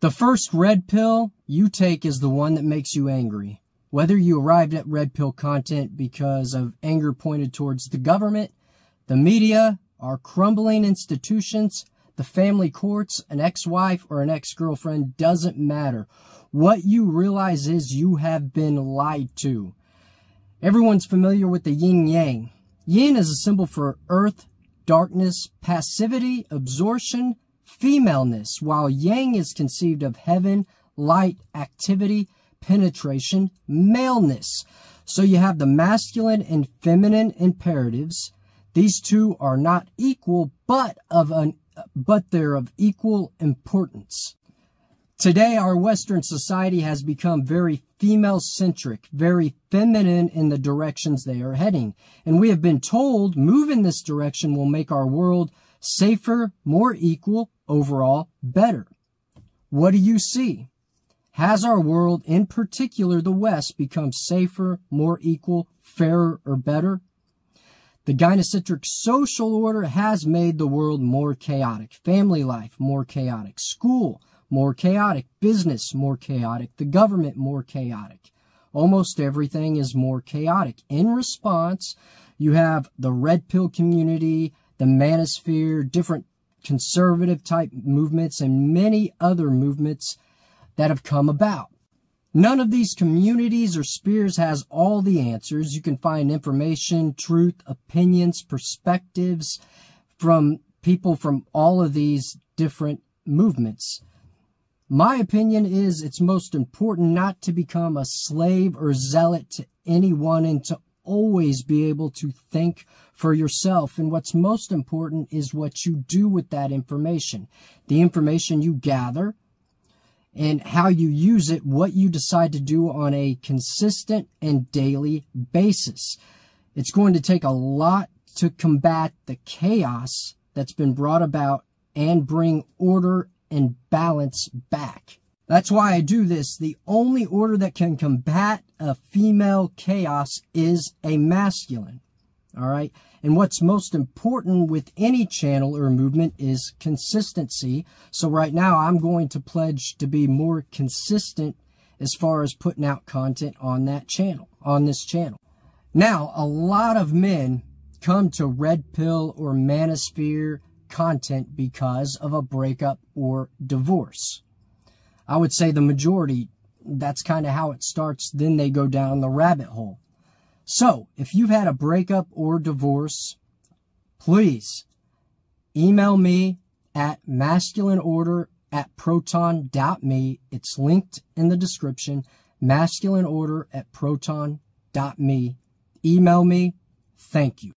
The first red pill you take is the one that makes you angry. Whether you arrived at red pill content because of anger pointed towards the government, the media, our crumbling institutions, the family courts, an ex-wife or an ex-girlfriend doesn't matter. What you realize is you have been lied to. Everyone's familiar with the yin yang. Yin is a symbol for earth, darkness, passivity, absorption, femaleness, while yang is conceived of heaven, light, activity, penetration, maleness. So you have the masculine and feminine imperatives. These two are not equal, but of an but they're of equal importance. Today, our Western society has become very female centric, very feminine in the directions they are heading. And we have been told move in this direction will make our world safer, more equal, overall better. What do you see? Has our world, in particular the West, become safer, more equal, fairer, or better? The gynocentric social order has made the world more chaotic, family life more chaotic, school more chaotic, business more chaotic, the government more chaotic. Almost everything is more chaotic. In response, you have the red pill community, the manosphere, different conservative type movements, and many other movements that have come about. None of these communities or spheres has all the answers. You can find information, truth, opinions, perspectives from people from all of these different movements. My opinion is it's most important not to become a slave or zealot to anyone and to always be able to think for yourself. And what's most important is what you do with that information. The information you gather and how you use it, what you decide to do on a consistent and daily basis. It's going to take a lot to combat the chaos that's been brought about and bring order and balance back. That's why I do this. The only order that can combat a female chaos is a masculine. All right. And what's most important with any channel or movement is consistency. So right now I'm going to pledge to be more consistent as far as putting out content on that channel, on this channel. Now, a lot of men come to Red Pill or Manosphere content because of a breakup or divorce. I would say the majority, that's kind of how it starts. Then they go down the rabbit hole. So if you've had a breakup or divorce, please email me at masculineorder at proton.me. It's linked in the description. Masculineorder at proton.me. Email me. Thank you.